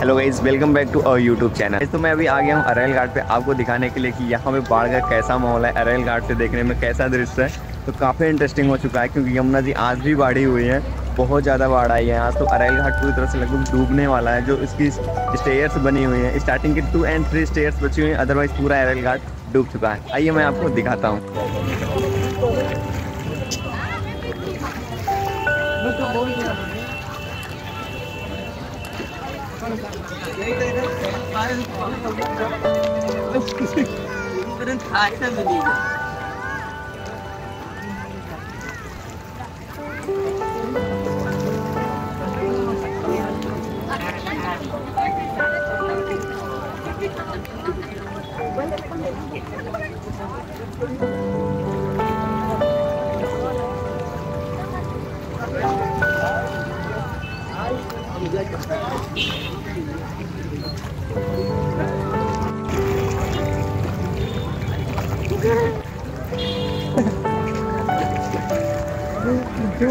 Hello guys welcome back to our YouTube channel तो मैं अभी आ गया हूँ अरेल घाट पे आपको दिखाने के लिए कि यहाँ पे बाढ़ का कैसा माहौल है, अरेल घाट से देखने में कैसा दृश्य है। तो काफ़ी इंटरेस्टिंग हो चुका है क्योंकि यमुना जी आज भी बाढ़ी हुई है, बहुत ज़्यादा बाढ़ आई है आज। तो अरेल घाट पूरी तरह से लगभग डूबने वाला है, जो इसकी स्टेयर्स बनी हुई हैं। स्टार्टिंग के टू एंड थ्री स्टेयर्स बची हुई हैं अदरवाइज़ पूरा अरेल घाट डूब चुका है। आइए मैं आपको दिखाता हूँ। Unbedingt Reiter belegen. Thank you. तो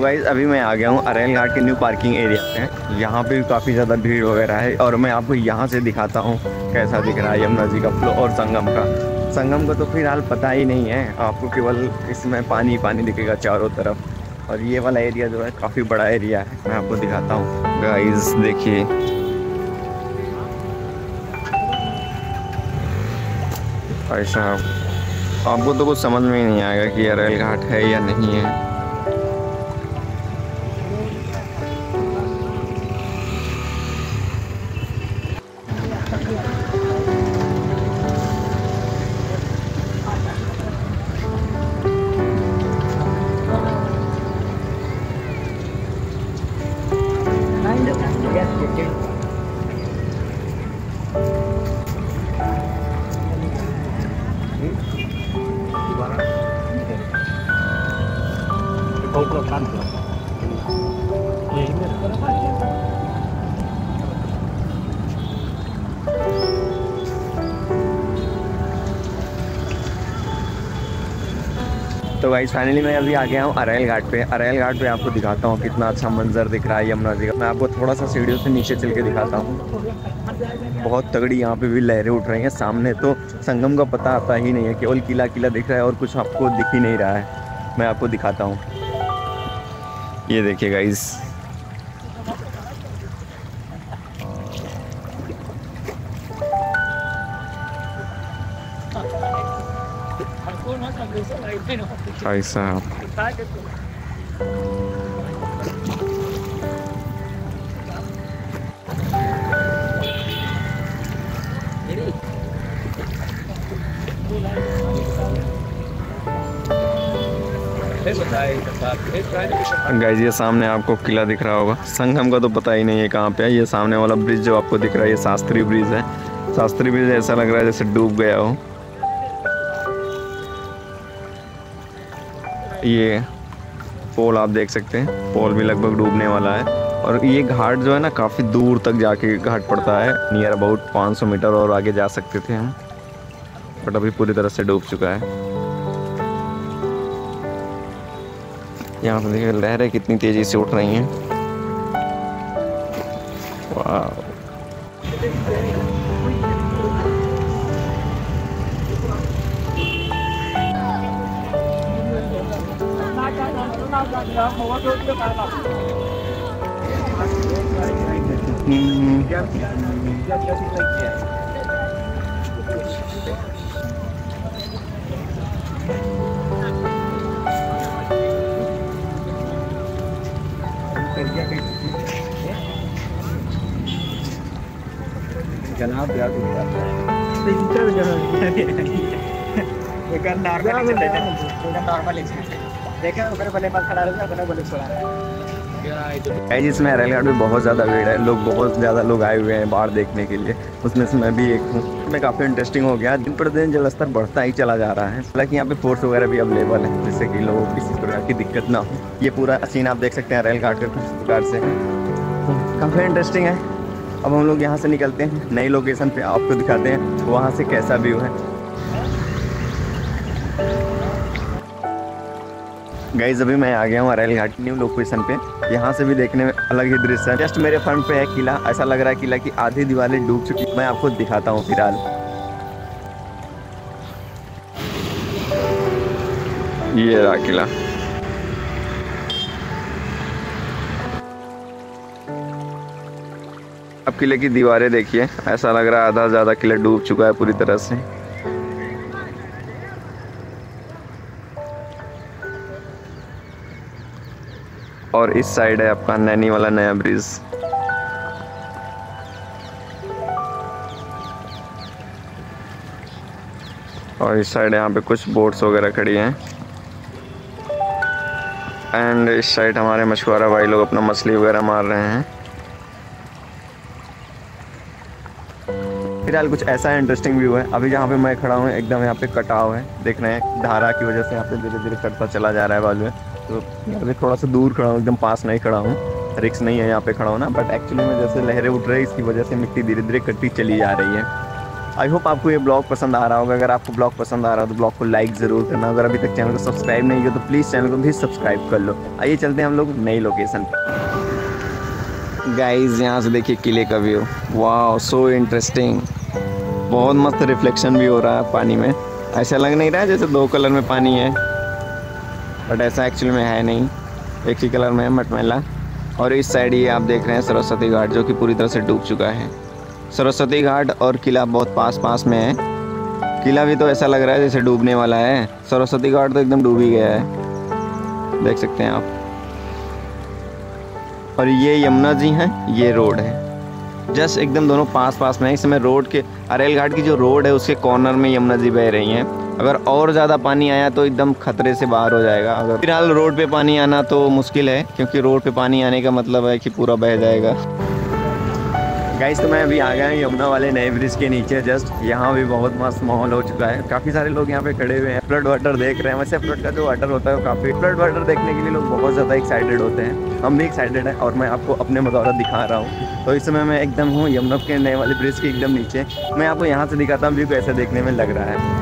गाइज़ अभी मैं आ गया हूँ अरेल घाट के न्यू पार्किंग एरिया में यहाँ पे भी काफ़ी ज़्यादा भीड़ वगैरह है और मैं आपको यहाँ से दिखाता हूँ कैसा दिख रहा है यमुना जी का फ्लो और संगम का। संगम का तो फ़िलहाल पता ही नहीं है, आपको केवल इसमें पानी पानी दिखेगा चारों तरफ़। और ये वाला एरिया जो है काफ़ी बड़ा एरिया है। मैं आपको दिखाता हूँ। गाइज़ देखिए। भाई साहब, आपको तो कुछ समझ में ही नहीं आएगा कि यह रेल घाट है या नहीं है। तो भाई फाइनली मैं अभी आ गया हूँ अरेल घाट पे। अरेल घाट पे आपको दिखाता हूँ कितना अच्छा मंजर दिख रहा है यमुना जी का। मैं आपको थोड़ा सा सीढ़ियों से नीचे चल के दिखाता हूँ। बहुत तगड़ी यहाँ पे भी लहरें उठ रही हैं। सामने तो संगम का पता आता ही नहीं है केवल किला किला दिख रहा है और कुछ आपको दिख ही नहीं रहा है। मैं आपको दिखाता हूँ। ये देखिए गाइस भाई साहब। गाइज़ ये सामने आपको किला दिख रहा होगा। संगम का तो पता ही नहीं है कहाँ पे है। ये सामने वाला ब्रिज जो आपको दिख रहा है, ये शास्त्री ब्रिज है। शास्त्री ब्रिज ऐसा लग रहा है जैसे डूब गया हो। ये पोल आप देख सकते हैं। पोल भी लगभग डूबने वाला है। और ये घाट जो है ना, काफ़ी दूर तक जाके घाट पड़ता है। नियर अबाउट 500 मीटर और आगे जा सकते थे हम। बट अभी पूरी तरह से डूब चुका है। यहाँ पर देखिए, लहरें कितनी तेज़ी से उठ रही हैं। वाह जनाब यार Guys इसमें रेलगाड़ में बहुत ज़्यादा भीड़ है लोग बहुत ज़्यादा लोग आए हुए हैं बाढ़ देखने के लिए उसमें से मैं भी एक हूँ। मैं काफ़ी इंटरेस्टिंग हो गया दिन प्रतिदिन जल स्तर बढ़ता ही चला जा रहा है हालाँकि यहाँ पे फोर्स वगैरह भी अवेलेबल है जिससे कि लोगों को किसी प्रकार की दिक्कत ना हो। ये पूरा सीन आप देख सकते हैं रेल घाट के प्रकार से। काफ़ी इंटरेस्टिंग है। अब हम लोग यहाँ से निकलते हैं नई लोकेशन पे आपको दिखाते हैं वहाँ से कैसा व्यू है। गई अभी मैं आ गया हूँ अरेल घाट न्यू लोकेशन पे। यहाँ से भी देखने में अलग ही दृश्य है। जस्ट मेरे फ्रंट पे है किला। ऐसा लग रहा है किला की आधी दीवारें डूब चुकी मैं आपको दिखाता हूँ फ़िलहाल। ये रहा किला। अब किले की दीवारें देखिए। ऐसा लग रहा है आधा ज़्यादा किला डूब चुका है पूरी तरह से। और इस साइड है आपका नैनी वाला नया ब्रिज और इस साइड यहाँ पे कुछ बोट्स वगैरह खड़ी हैं। एंड इस साइड हमारे मछुआरा भाई लोग अपना मछली वगैरह मार रहे हैं। फ़िलहाल कुछ ऐसा इंटरेस्टिंग व्यू है। अभी जहाँ पे मैं खड़ा हूँ, एकदम यहाँ पे कटाव है। देख रहे हैं, धारा की वजह से यहाँ पे धीरे धीरे कटता चला जा रहा है बाजू में। तो अभी थोड़ा सा दूर खड़ा हूँ, एकदम पास नहीं खड़ा हूँ। रिक्स नहीं है यहाँ पे खड़ा हूँ ना बट एक्चुअली में जैसे लहरें उठ रही इसकी वजह से मिट्टी धीरे धीरे कटती चली जा रही है। आई होप आपको ये ब्लॉग पसंद आ रहा होगा। अगर आपको ब्लॉग पसंद आ रहा हो तो ब्लॉग को लाइक ज़रूर करना। अगर अभी तक चैनल को सब्सक्राइब नहीं किया तो प्लीज़ चैनल को भी सब्सक्राइब कर लो। आइए चलते हैं हम लोग नई लोकेशन पर। गाइज़ यहाँ से देखिए किले का व्यू वाह सो इंटरेस्टिंग बहुत मस्त रिफ्लेक्शन भी हो रहा है पानी में। ऐसा लग नहीं रहा है जैसे दो कलर में पानी है। बट ऐसा एक्चुअली में है नहीं। एक ही कलर में है मटमैला और इस साइड ये आप देख रहे हैं सरस्वती घाट, जो कि पूरी तरह से डूब चुका है। सरस्वती घाट और किला बहुत पास पास में है। किला भी तो ऐसा लग रहा है जैसे डूबने वाला है। सरस्वती घाट तो एकदम डूब ही गया है। देख सकते हैं आप। और ये यमुना जी हैं, ये रोड है। जस्ट एकदम दोनों पास पास में है। इस समय रोड के, अरेल घाट की जो रोड है, उसके कॉर्नर में यमुना जी बह रही हैं। अगर और ज़्यादा पानी आया तो एकदम खतरे से बाहर हो जाएगा। अगर फ़िलहाल रोड पे पानी आना तो मुश्किल है, क्योंकि रोड पे पानी आने का मतलब है कि पूरा बह जाएगा। गाइस तो मैं अभी आ गया हूँ यमुना वाले नए ब्रिज के नीचे जस्ट यहाँ भी बहुत मस्त माहौल हो चुका है। काफ़ी सारे लोग यहाँ पे खड़े हुए हैं। फ्लड वाटर देख रहे हैं। वैसे फ्लड का जो वाटर होता है वो काफ़ी फ्लड वाटर देखने के लिए लोग बहुत ज़्यादा एक्साइटेड होते हैं। हम भी एक्साइटेड हैं और मैं आपको अपने बदौलत दिखा रहा हूँ। तो इस समय मैं एकदम हूँ यमुना के नए वाले ब्रिज के एकदम नीचे। मैं आपको यहाँ से दिखाता हूँ व्यू कैसे देखने में लग रहा है।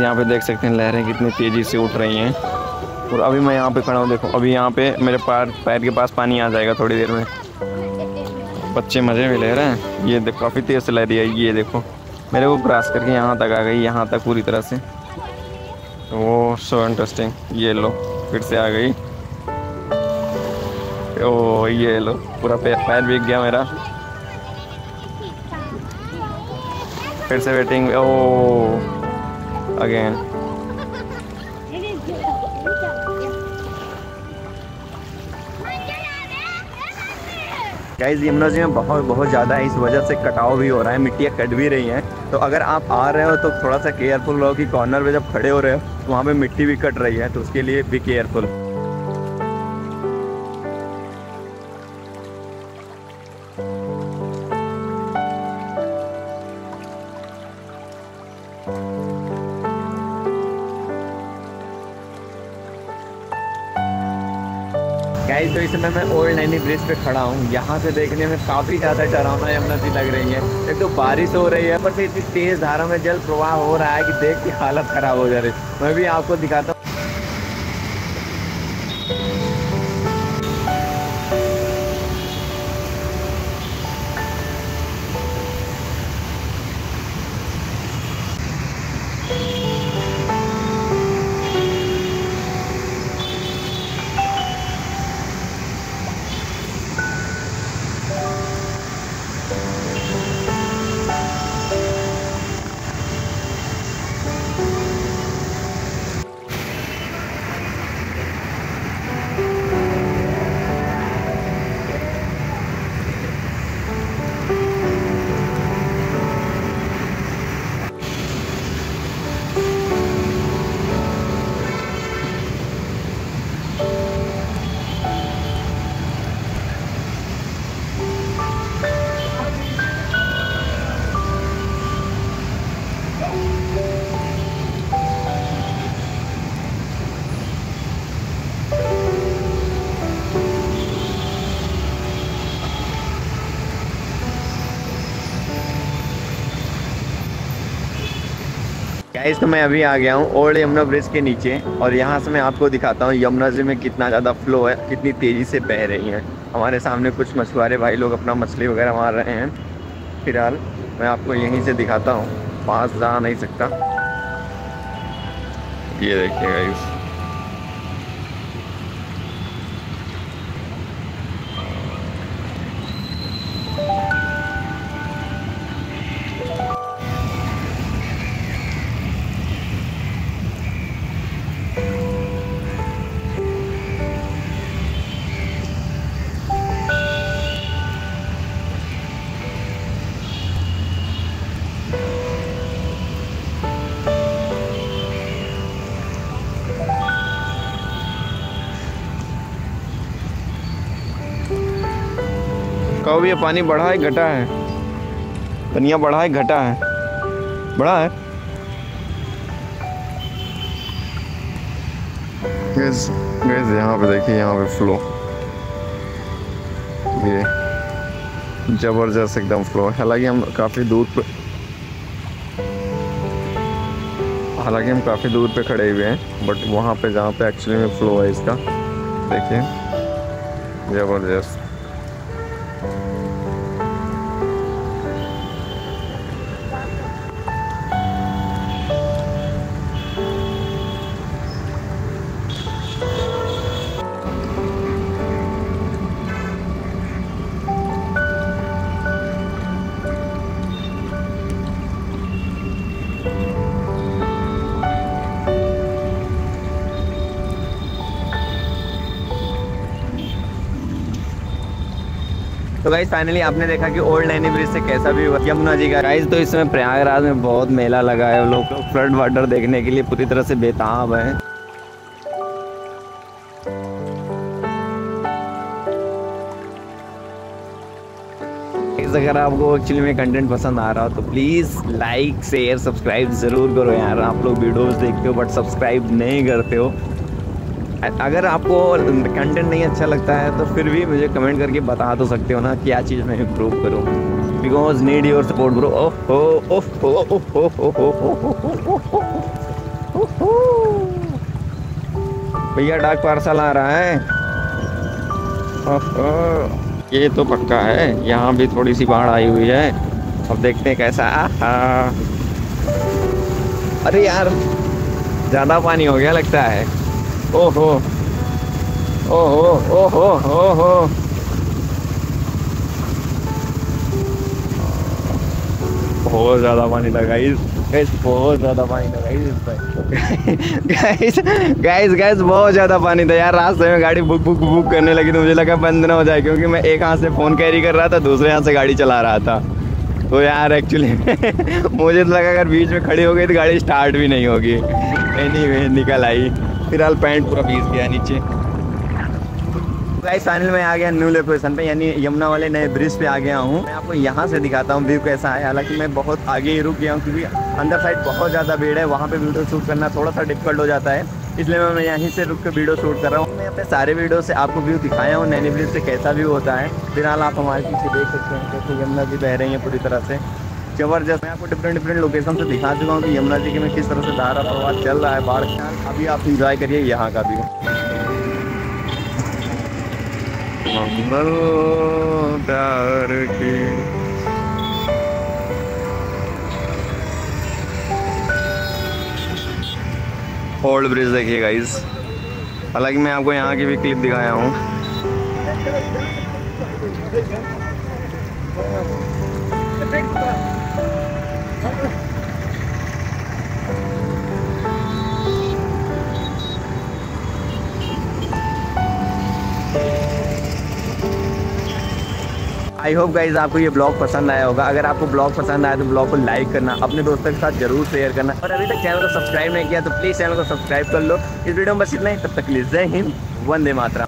यहाँ पे देख सकते हैं लहरें कितनी तेज़ी से उठ रही हैं। और अभी मैं यहाँ पे खड़ा हूँ, देखो, अभी यहाँ पे मेरे पैर पैर के पास पानी आ जाएगा थोड़ी देर में। बच्चे मज़े में ले रहे हैं। ये देखो काफ़ी तेज़ से लहरी है ये देखो। मेरे को क्रॉस करके यहाँ तक आ गई, यहाँ तक पूरी तरह से। वो सो इंटरेस्टिंग ये लो, फिर से आ गई। ओ, ये लो, पूरा पैर पैर भीग गया मेरा। फिर से waiting oh again guys Yamuna ji में बहुत बहुत ज़्यादा है। इस वजह से कटाव भी हो रहा है, मिट्टियाँ कट भी रही हैं। तो अगर आप आ रहे हो तो थोड़ा सा केयरफुल रहो कि कॉर्नर पे जब खड़े हो रहे हो तो वहाँ पे मिट्टी भी कट रही है तो उसके लिए भी केयरफुल ब्रिज पे खड़ा हूँ। यहाँ से देखने में काफ़ी ज़्यादा डरावना यमुना जी लग रही है। एक तो बारिश हो रही है पर इतनी तेज़ धारा में जल प्रवाह हो रहा है कि देख के हालत ख़राब हो जा रही है। मैं भी आपको दिखाता हूँ। गाइस तो मैं अभी आ गया हूँ ओल्ड यमुना ब्रिज के नीचे और यहाँ से मैं आपको दिखाता हूँ यमुना जी में कितना ज़्यादा फ्लो है, कितनी तेज़ी से बह रही है। हमारे सामने कुछ मछुआरे भाई लोग अपना मछली वगैरह मार रहे हैं। फ़िलहाल मैं आपको यहीं से दिखाता हूँ, पास जा नहीं सकता। ये देखिए गाइस। कहो, ये पानी बढ़ा है, घटा है। पनिया बढ़ा है, घटा है। बढ़ा है? गैस गैस यहाँ पे देखिए, यहाँ पे फ्लो ये ज़बरदस्त एकदम फ्लो है हालाँकि हम काफ़ी दूर पे हालाँकि हम काफ़ी दूर पे खड़े हुए हैं बट वहाँ पे जहाँ पे एक्चुअली में फ्लो है इसका, देखिए। ज़बरदस्त। तो गाइज़ फाइनली आपने देखा कि ओल्ड नैनी ब्रिज से कैसा भी हुआ। यमुना जी का। गाइज़ तो इस समय प्रयागराज में बहुत मेला लगा है। लोग फ्लड वाटर देखने के लिए पूरी तरह से बेताब है। अगर आपको एक्चुअली में कंटेंट पसंद आ रहा हो तो प्लीज़ लाइक शेयर सब्सक्राइब ज़रूर करो यार। आप लोग वीडियोस देखते हो बट सब्सक्राइब नहीं करते हो। अगर आपको कंटेंट नहीं अच्छा लगता है तो फिर भी मुझे कमेंट करके बता तो सकते हो ना क्या चीज़ मैं इम्प्रूव करूँ because need your support bro भैया डाक पार्सल आ रहा है ओहो, ये तो पक्का है यहाँ भी थोड़ी सी बाढ़ आई हुई है अब देखते हैं कैसा अरे यार ज़्यादा पानी हो गया लगता है ओहो। ओहो ओहो ओहो। बहुत ज़्यादा पानी लगा इस गाइस बहुत ज़्यादा पानी लगा इस गाइस गाइस गाइस बहुत ज़्यादा पानी था यार। रास्ते में गाड़ी बुक बुक बुक करने लगी तो मुझे लगा बंद ना हो जाए, क्योंकि मैं एक हाथ से फ़ोन कैरी कर रहा था, दूसरे हाथ से गाड़ी चला रहा था। तो यार एक्चुअली मुझे तो लगा अगर बीच में खड़ी हो गई तो गाड़ी स्टार्ट भी नहीं होगी। एनी निकल आई। फ़िलहाल पैंट पूरा भीज गया नीचे। फाइनल में आ गया न्यू लोकेशन पे, यानी यमुना वाले नए ब्रिज पे आ गया हूँ। मैं आपको यहाँ से दिखाता हूँ व्यू कैसा है। हालाँकि मैं बहुत आगे ही रुक गया हूँ, क्योंकि अंदर साइड बहुत ज़्यादा भीड़ है, वहाँ पे वीडियो शूट करना थोड़ा सा डिफ़िकल्ट हो जाता है। इसलिए मैं यहीं से रुक के वीडियो शूट कर रहा हूँ। मैं अपने सारे वीडियो से आपको व्यू दिखाया हूँ, नैनी ब्रिज से कैसा व्यू होता है। फ़िलहाल आप हमारे पीछे देख सकते हैं, जैसे यमुना जी बह रही हैं पूरी तरह से। ज़बरदस्त। मैं आपको डिफरेंट डिफरेंट लोकेशन से दिखा चुका हूँ कि यमुना जी के में किस तरह से धारा प्रवाह चल रहा है, बाढ़ अभी आप इंजॉय करिए यहाँ का मंगल प्यार की। ओल्ड ब्रिज देखिए गाइस हालाँकि मैं आपको यहाँ की भी क्लिप दिखाया हूँ। आई होप गाइज़ आपको ये ब्लॉग पसंद आया होगा। अगर आपको ब्लॉग पसंद आया तो ब्लॉग को लाइक करना, अपने दोस्तों के साथ ज़रूर शेयर करना। और अभी तक चैनल को सब्सक्राइब नहीं किया तो प्लीज़ चैनल को सब्सक्राइब कर लो। इस वीडियो में बस इतना ही। तब तक लिए जय हिंद, वंदे मातरा